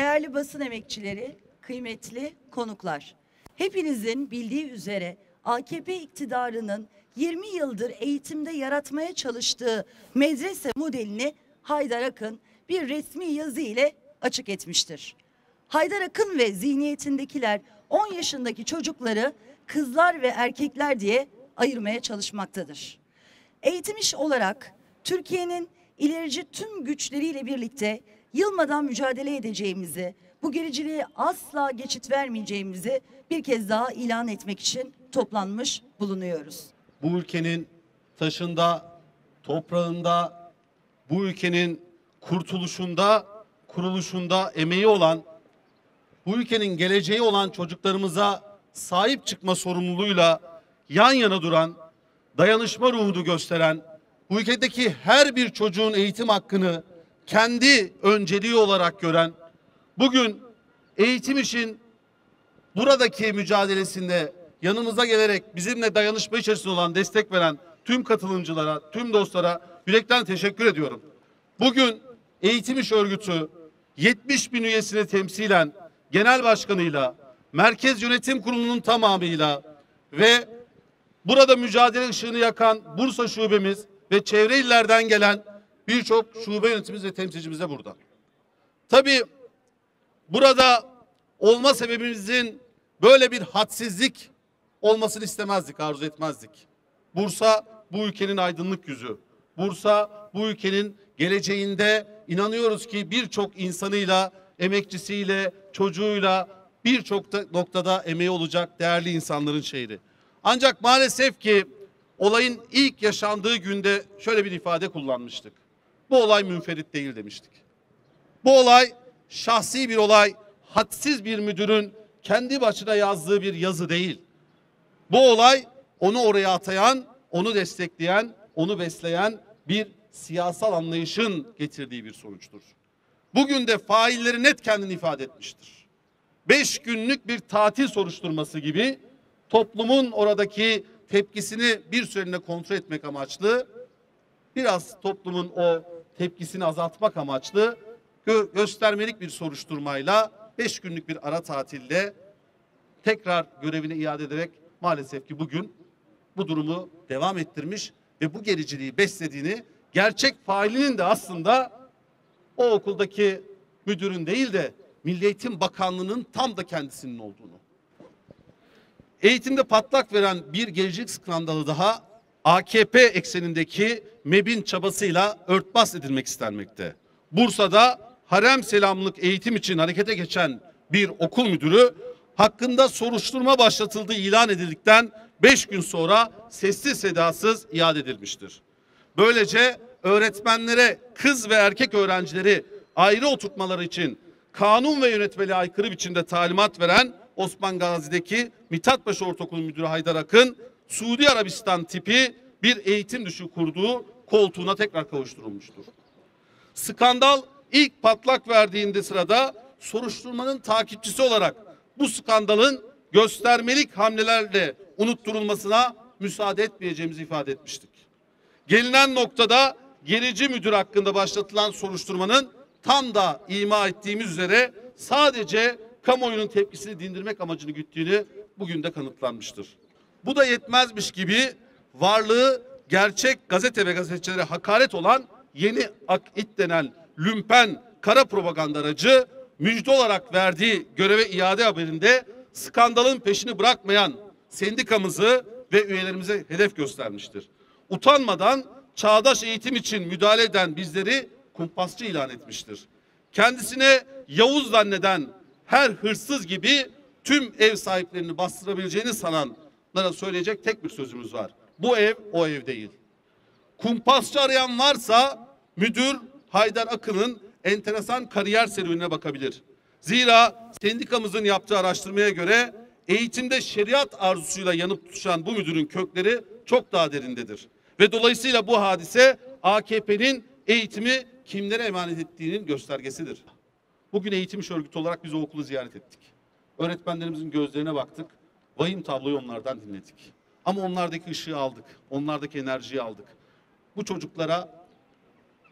değerli basın emekçileri, kıymetli konuklar. Hepinizin bildiği üzere AKP iktidarının 20 yıldır eğitimde yaratmaya çalıştığı medrese modelini Haydar Akın bir resmi yazı ile açık etmiştir. Haydar Akın ve zihniyetindekiler 10 yaşındaki çocukları kızlar ve erkekler diye ayırmaya çalışmaktadır. Eğitim iş olarak Türkiye'nin ilerici tüm güçleriyle birlikte yılmadan mücadele edeceğimizi, bu gericiliğe asla geçit vermeyeceğimizi bir kez daha ilan etmek için toplanmış bulunuyoruz. bu ülkenin taşında, toprağında, bu ülkenin kurtuluşunda, kuruluşunda emeği olan, bu ülkenin geleceği olan çocuklarımıza sahip çıkma sorumluluğuyla yan yana duran, dayanışma ruhunu gösteren, bu ülkedeki her bir çocuğun eğitim hakkını kendi önceliği olarak gören, bugün eğitim için buradaki mücadelesinde yanımıza gelerek bizimle dayanışma içerisinde olan destek veren tüm katılımcılara, tüm dostlara yürekten teşekkür ediyorum. Bugün Eğitim İş Örgütü 70 bin üyesini temsilen genel başkanıyla, Merkez Yönetim Kurulu'nun tamamıyla ve burada mücadele ışığını yakan Bursa şubemiz ve çevre illerden gelen birçok şube yönetimimiz ve temsilcimiz de burada. Tabii burada olma sebebimizin böyle bir hadsizlik olmasını istemezdik, arzu etmezdik. Bursa bu ülkenin aydınlık yüzü. Bursa bu ülkenin geleceğinde inanıyoruz ki birçok insanıyla, emekçisiyle, çocuğuyla birçok da- noktada emeği olacak değerli insanların şehri. Ancak maalesef ki olayın ilk yaşandığı günde şöyle bir ifade kullanmıştık. Bu olay münferit değil demiştik. Bu olay şahsi bir olay, hadsiz bir müdürün kendi başına yazdığı bir yazı değil. Bu olay onu oraya atayan, onu destekleyen, onu besleyen bir siyasal anlayışın getirdiği bir sonuçtur. Bugün de failleri net kendini ifade etmiştir. Beş günlük bir tatil soruşturması gibi toplumun oradaki tepkisini bir süreliğine kontrol etmek amaçlı biraz toplumun o tepkisini azaltmak amaçlı gö- göstermelik bir soruşturmayla beş günlük bir ara tatilde tekrar görevine iade ederek maalesef ki bugün bu durumu devam ettirmiş ve bu gericiliği beslediğini gerçek failinin de aslında o okuldaki müdürün değil de Milli Eğitim Bakanlığı'nın tam da kendisinin olduğunu. Eğitimde patlak veren bir gericilik skandalı daha AKP eksenindeki MEB'in çabasıyla örtbas edilmek istenmekte. Bursa'da harem selamlık eğitim için harekete geçen bir okul müdürü hakkında soruşturma başlatıldığı ilan edildikten 5 gün sonra sessiz sedasız iade edilmiştir. Böylece öğretmenlere kız ve erkek öğrencileri ayrı oturtmaları için kanun ve yönetmeliğe aykırı biçimde talimat veren Osman Gazi'deki Mithatpaşa Ortaokulu Müdürü Haydar Akın, Suudi Arabistan tipi bir eğitim dışı kurduğu koltuğuna tekrar kavuşturulmuştur. Skandal ilk patlak verdiğinde sırada soruşturmanın takipçisi olarak bu skandalın göstermelik hamlelerle unutturulmasına müsaade etmeyeceğimizi ifade etmiştik. Gelinen noktada gerici müdür hakkında başlatılan soruşturmanın tam da ima ettiğimiz üzere sadece kamuoyunun tepkisini dindirmek amacını güttüğünü bugün de kanıtlanmıştır. Bu da yetmezmiş gibi varlığı gerçek gazete ve gazetecilere hakaret olan yeni akit denen lümpen kara propaganda aracı müjde olarak verdiği göreve iade haberinde skandalın peşini bırakmayan sendikamızı ve üyelerimize hedef göstermiştir. Utanmadan çağdaş eğitim için müdahale eden bizleri kumpasçı ilan etmiştir. Kendisine Yavuz zanneden her hırsız gibi tüm ev sahiplerini bastırabileceğini sananlara söyleyecek tek bir sözümüz var. Bu ev o ev değil. Kumpasçı arayan varsa müdür Haydar Akın'ın enteresan kariyer serüvenine bakabilir. Zira sendikamızın yaptığı araştırmaya göre eğitimde şeriat arzusuyla yanıp tutuşan bu müdürün kökleri çok daha derindedir. Ve dolayısıyla bu hadise AKP'nin eğitimi kimlere emanet ettiğinin göstergesidir. Bugün eğitim iş örgütü olarak biz o okulu ziyaret ettik. Öğretmenlerimizin gözlerine baktık. Vahim tabloyu onlardan dinledik. Ama onlardaki ışığı aldık. Onlardaki enerjiyi aldık. Bu çocuklara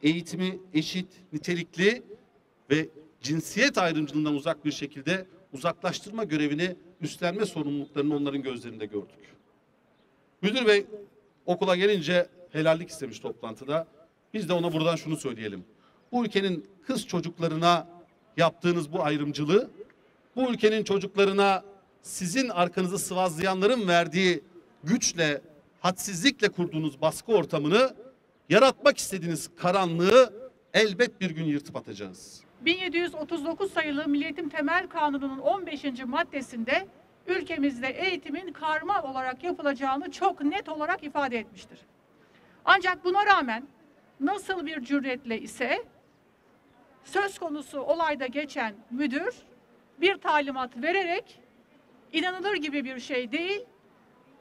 eğitimi eşit, nitelikli ve cinsiyet ayrımcılığından uzak bir şekilde uzaklaştırma görevini üstlenme sorumluluklarını onların gözlerinde gördük. Müdür bey okula gelince helallik istemiş toplantıda. Biz de ona buradan şunu söyleyelim. Bu ülkenin kız çocuklarına yaptığınız bu ayrımcılığı, bu ülkenin çocuklarına sizin arkanızı sıvazlayanların verdiği güçle, hadsizlikle kurduğunuz baskı ortamını yaratmak istediğiniz karanlığı elbet bir gün yırtıp atacağız. 1739 sayılı Milli Eğitim Temel Kanunu'nun 15. maddesinde ülkemizde eğitimin karma olarak yapılacağını çok net olarak ifade etmiştir. Ancak buna rağmen nasıl bir cüretle ise söz konusu olayda geçen müdür bir talimat vererek inanılır gibi bir şey değil,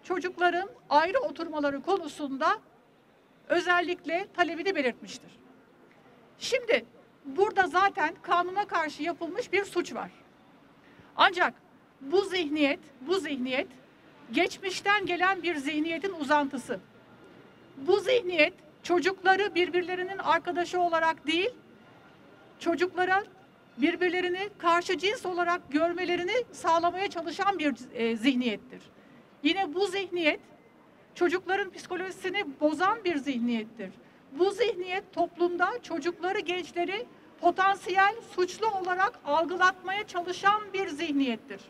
çocukların ayrı oturmaları konusunda özellikle talebini belirtmiştir. Şimdi burada zaten kanuna karşı yapılmış bir suç var. Ancak bu zihniyet, bu zihniyet geçmişten gelen bir zihniyetin uzantısı. Bu zihniyet çocukları birbirlerinin arkadaşı olarak değil, çocuklara birbirlerini karşı cins olarak görmelerini sağlamaya çalışan bir e, zihniyettir. Yine bu zihniyet çocukların psikolojisini bozan bir zihniyettir. Bu zihniyet toplumda çocukları, gençleri potansiyel suçlu olarak algılatmaya çalışan bir zihniyettir.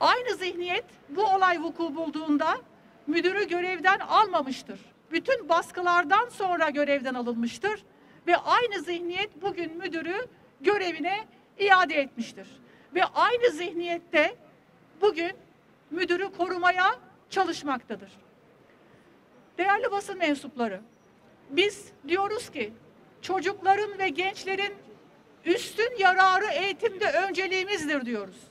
Aynı zihniyet bu olay vuku bulduğunda müdürü görevden almamıştır. Bütün baskılardan sonra görevden alınmıştır ve aynı zihniyet bugün müdürü görevine iade etmiştir. Ve aynı zihniyette bugün müdürü korumaya çalışmaktadır. Değerli basın mensupları, biz diyoruz ki çocukların ve gençlerin üstün yararı eğitimde önceliğimizdir diyoruz.